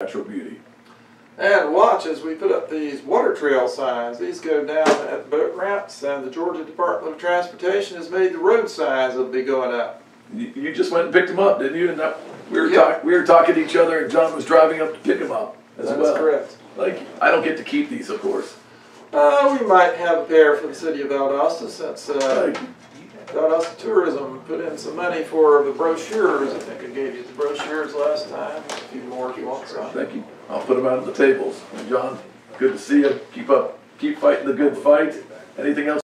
natural beauty. And watch as we put up these water trail signs. These go down at boat ramps, and the Georgia Department of Transportation has made the road signs that'll be going up. You, you just went and picked them up, didn't you? And that, we were Yeah. talking, we were talking to each other, and John was driving up to pick them up as That's well. correct. Like, I don't get to keep these, of course. Uh, we might have a pair for the city of Valdosta since uh, Like, Valdosta Tourism put in some money for the brochures. I think I gave you the brochures last time. A few more if you want some. thank you. I'll put them out on the tables. John, good to see you. Keep up, keep fighting the good fight. Anything else?